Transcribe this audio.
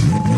Mm-hmm.